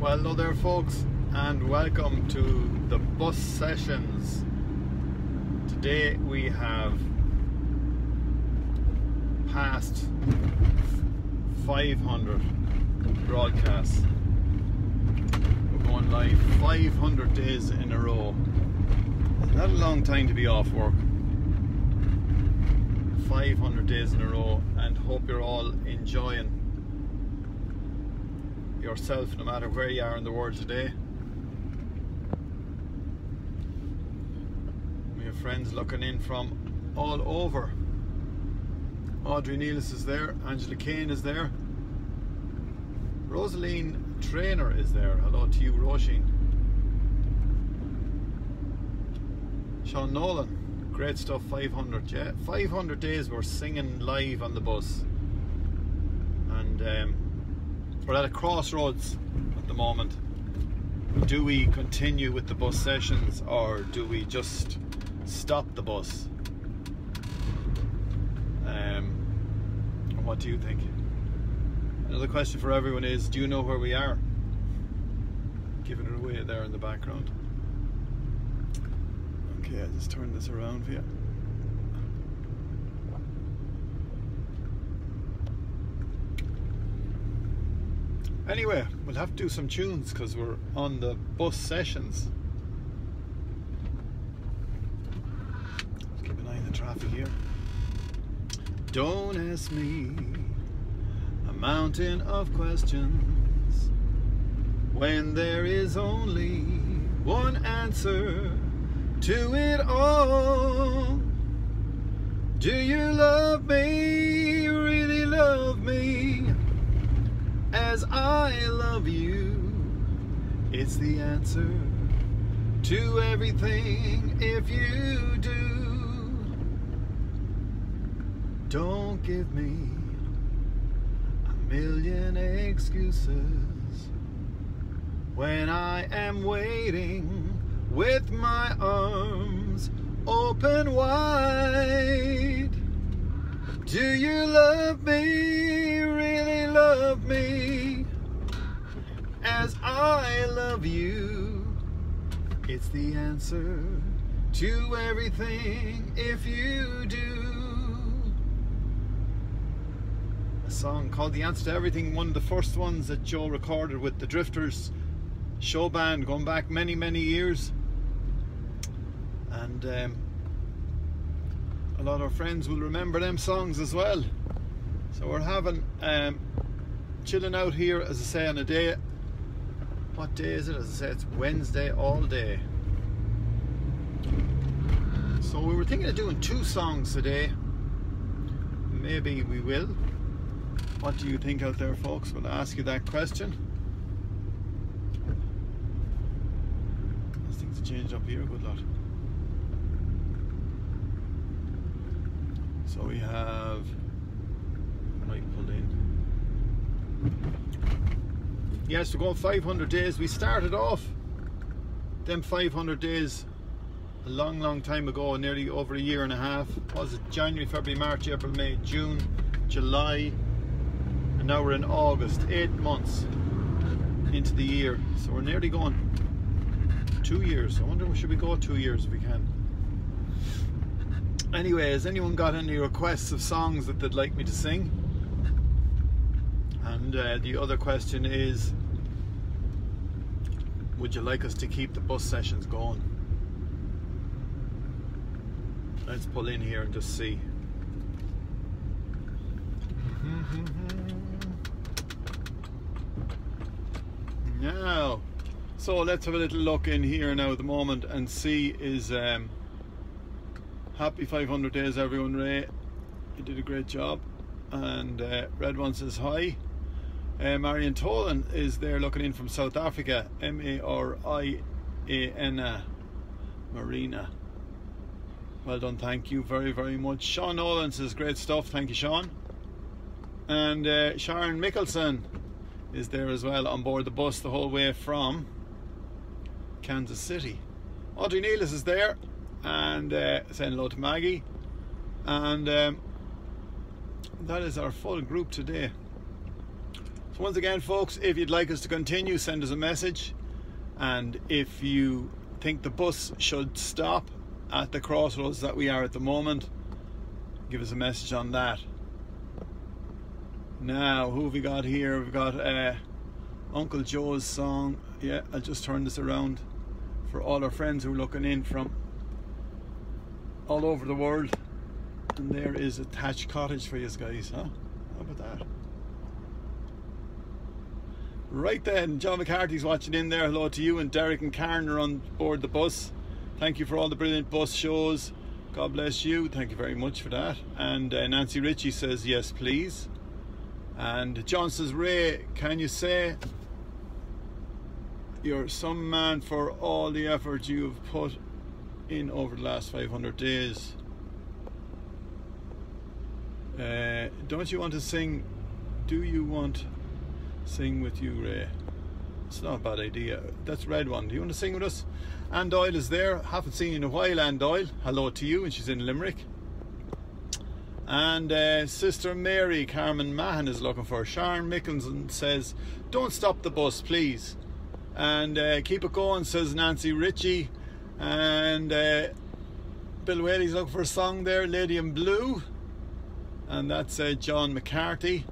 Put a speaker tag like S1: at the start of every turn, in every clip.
S1: Well, hello there, folks, and welcome to the bus sessions. Today we have passed 500 broadcasts. We're going live 500 days in a row. Not a long time to be off work. 500 days in a row, and hope you're all enjoying yourself no matter where you are in the world today. We have friends looking in from all over. Audrey Nealis is there, Angela Kane is there, Rosaline Trainer is there. Hello to you, Roisin. Sean Nolan, great stuff, 500. Yeah, 500 days we're singing live on the bus. And um, we're at a crossroads at the moment. Do we continue with the bus sessions or do we just stop the bus? Um, what do you think? Another question for everyone is do you know where we are? Giving it away there in the background. Okay, I'll just turn this around for you. Anyway, we'll have to do some tunes because we're on the bus sessions. Let's keep an eye on the traffic here. Don't ask me a mountain of questions when there is only one answer to it all. Do you love me? Really love me? As I love you. It's the answer to everything if you do. Don't give me a million excuses when I am waiting with my arms open wide. Do you love me? Love me as I love you? It's the answer to everything if you do. A song called The Answer to Everything, one of the first ones that Joe recorded with the Drifters show band going back many, many years. And um, a lot of friends will remember them songs as well. So we're having um, chilling out here, as I say, on a day. What day is it? As I say, it's Wednesday all day. So we were thinking of doing two songs today. Maybe we will. What do you think out there, folks? We'll ask you that question. Things have changed up here. a Good lot. So we have might pulled in. Yes, we're going 500 days. We started off them 500 days a long, long time ago, nearly over a year and a half. Was it January, February, March, April, May, June, July, and now we're in August. Eight months into the year, so we're nearly going two years. I wonder, should we go two years if we can? Anyway, has anyone got any requests of songs that they'd like me to sing? And uh, the other question is, would you like us to keep the bus sessions going? Let's pull in here and just see. Now, so let's have a little look in here now at the moment and see is um, happy 500 days everyone Ray you did a great job and uh, Red One says hi uh, Marion Tolan is there looking in from South Africa. M-A-R-I-A-N-A Marina. Well done thank you very very much. Sean Nolan says great stuff. Thank you Sean. And uh, Sharon Mickelson is there as well on board the bus the whole way from Kansas City. Audrey Nealis is there. And uh, saying hello to Maggie. And um, that is our full group today. So once again, folks, if you'd like us to continue, send us a message. And if you think the bus should stop at the crossroads that we are at the moment, give us a message on that. Now, who have we got here? We've got uh, Uncle Joe's song. Yeah, I'll just turn this around for all our friends who are looking in from all over the world. And there is a thatched cottage for you guys, huh? How about that? Right then, John McCarthy's watching in there. Hello to you and Derek and Karen are on board the bus. Thank you for all the brilliant bus shows. God bless you. Thank you very much for that. And uh, Nancy Ritchie says, yes, please. And John says, Ray, can you say you're some man for all the effort you've put in over the last 500 days? Uh, don't you want to sing? Do you want sing with you, Ray? It's not a bad idea. That's red one. Do you want to sing with us? Ann Doyle is there. Haven't seen you in a while, Ann Doyle. Hello to you, and she's in Limerick. And uh, Sister Mary Carmen Mahan is looking for Sharon Mickelson says, "Don't stop the bus, please." And uh, keep it going, says Nancy Ritchie. And uh, Bill Whaley's looking for a song there, Lady in Blue. And that's uh, John McCarthy.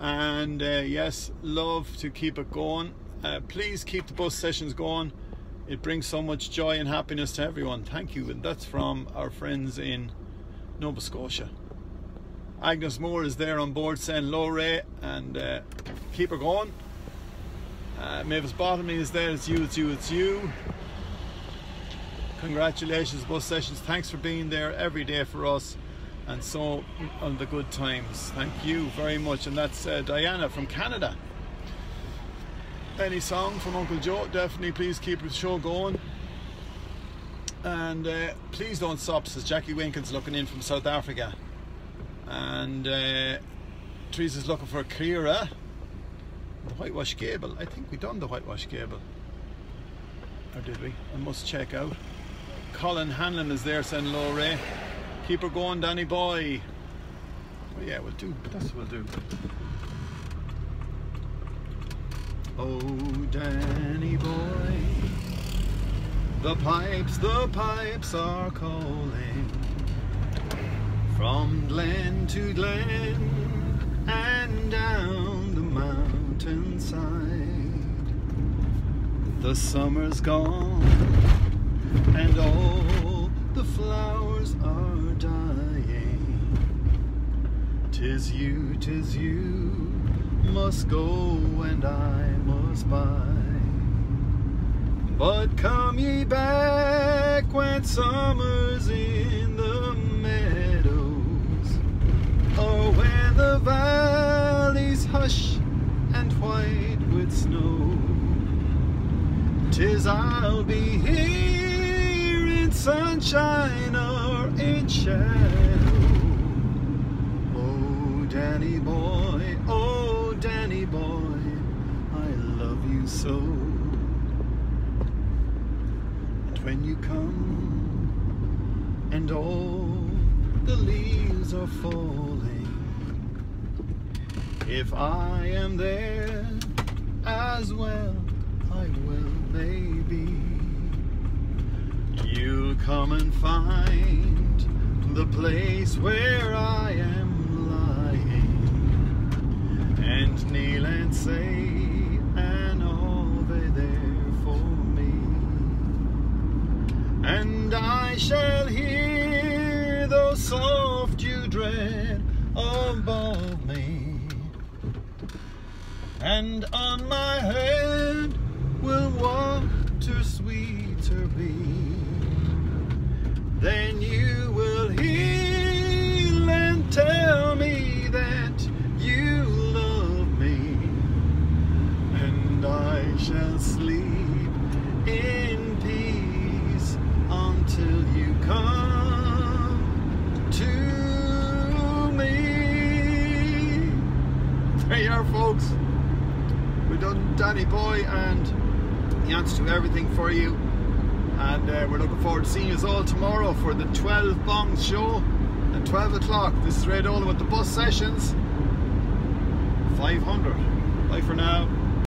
S1: And uh, yes, love to keep it going. Uh, please keep the bus sessions going. It brings so much joy and happiness to everyone. Thank you. And that's from our friends in Nova Scotia. Agnes Moore is there on board saying low Ray and uh, keep her going. Uh, Mavis Bottomley is there. It's you, it's you, it's you. Congratulations, bus sessions. Thanks for being there every day for us and so on the good times. Thank you very much. And that's uh, Diana from Canada. Any song from Uncle Joe, definitely please keep the show going. And uh, please don't stop, says Jackie Winkins looking in from South Africa. And uh, Teresa's looking for Kira. The whitewash gable. I think we done the whitewash gable. Or did we? I must check out. Colin Hanlon is there saying low Ray. Keep her going, Danny boy. Oh yeah, we'll do. That's what we'll do. Oh, Danny boy. The pipes, the pipes are calling from glen to glen and down the mountainside. The summer's gone and all the flowers are dying. Tis you, tis you must go and I must buy. But come ye back when summer's in the meadows, or when the valleys hush and white with snow. Tis I'll be here in sunshine or in shadow. Oh, Danny boy, oh, Danny boy, I love you so. And when you come and all the leaves are falling, if I am there as well, I will maybe. You'll come and find the place where I am lying and kneel and say an Ave there for me. And I shall hear those soft you dread above me. And on my head will water sweeter be. Then you There you are, folks. We've done Danny Boy and the answer to everything for you. And uh, we're looking forward to seeing you all tomorrow for the 12 Bongs show at 12 o'clock. This is Ray Dolan with the bus sessions. 500. Bye for now.